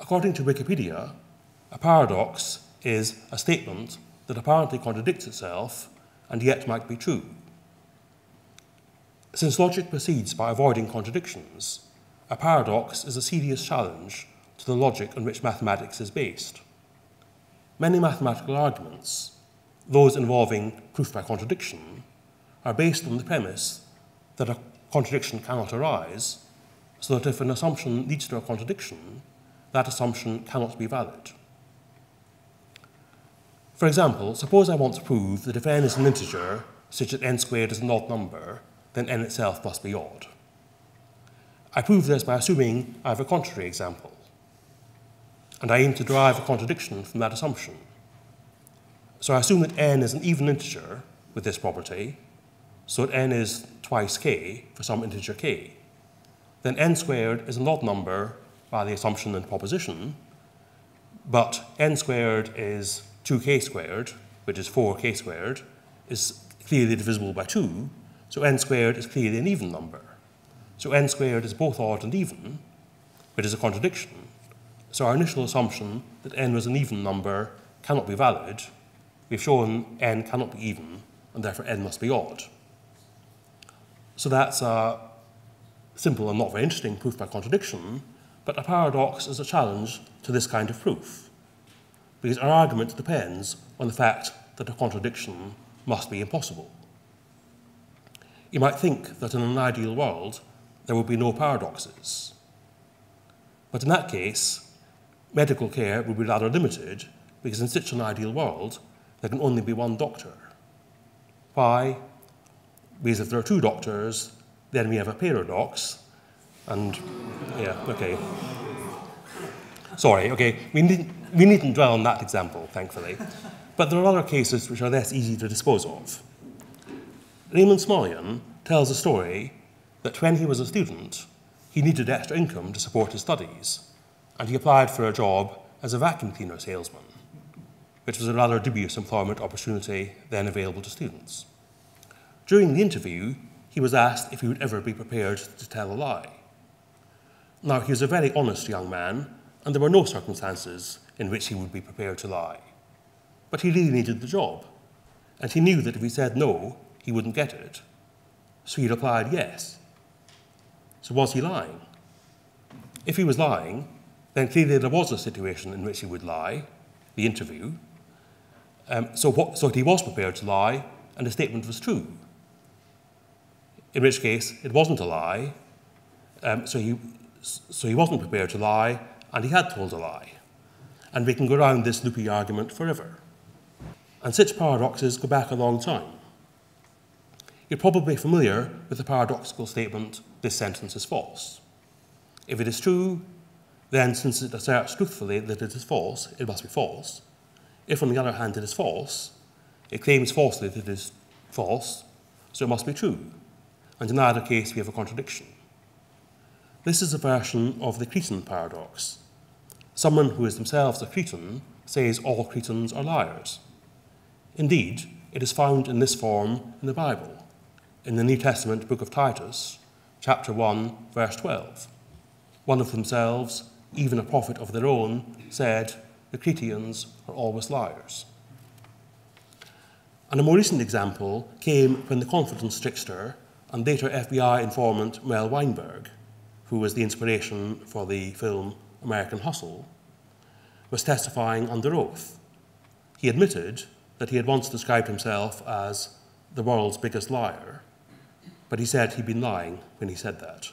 According to Wikipedia, a paradox is a statement that apparently contradicts itself and yet might be true. Since logic proceeds by avoiding contradictions, a paradox is a serious challenge to the logic on which mathematics is based. Many mathematical arguments, those involving proof by contradiction, are based on the premise that a contradiction cannot arise, so that if an assumption leads to a contradiction, that assumption cannot be valid. For example, suppose I want to prove that if n is an integer, such that n squared is an odd number, then n itself must be odd. I prove this by assuming I have a contrary example, and I aim to derive a contradiction from that assumption. So I assume that n is an even integer with this property, so that n is twice k for some integer k. Then n squared is an odd number by the assumption and proposition, but n squared is 2k squared, which is 4k squared, is clearly divisible by 2, so n squared is clearly an even number. So n squared is both odd and even, which is a contradiction. So our initial assumption that n was an even number cannot be valid. We've shown n cannot be even, and therefore n must be odd. So that's a simple and not very interesting proof by contradiction, but a paradox is a challenge to this kind of proof because our argument depends on the fact that a contradiction must be impossible. You might think that in an ideal world there would be no paradoxes. But in that case, medical care would be rather limited because in such an ideal world there can only be one doctor. Why? Because if there are two doctors, then we have a paradox, and yeah, okay. Sorry, okay, we need, we needn't dwell on that example, thankfully. But there are other cases which are less easy to dispose of. Raymond Smullyan tells a story that when he was a student, he needed extra income to support his studies, and he applied for a job as a vacuum cleaner salesman, which was a rather dubious employment opportunity then available to students. During the interview, he was asked if he would ever be prepared to tell a lie. Now, he was a very honest young man, and there were no circumstances in which he would be prepared to lie. But he really needed the job, and he knew that if he said no, he wouldn't get it. So he replied yes. So was he lying? If he was lying, then clearly there was a situation in which he would lie, the interview. Um, so, what, so he was prepared to lie, and the statement was true. In which case, it wasn't a lie, um, so, he, so he wasn't prepared to lie, and he had told a lie and we can go around this loopy argument forever. And such paradoxes go back a long time. You're probably familiar with the paradoxical statement, this sentence is false. If it is true, then since it asserts truthfully that it is false, it must be false. If, on the other hand, it is false, it claims falsely that it is false, so it must be true. And in either case, we have a contradiction. This is a version of the Cretan paradox, Someone who is themselves a Cretan says all Cretans are liars. Indeed, it is found in this form in the Bible, in the New Testament book of Titus, chapter 1, verse 12. One of themselves, even a prophet of their own, said, The Cretans are always liars. And a more recent example came when the confidence trickster and later FBI informant Mel Weinberg, who was the inspiration for the film American Hustle, was testifying under oath. He admitted that he had once described himself as the world's biggest liar, but he said he'd been lying when he said that.